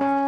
Bye.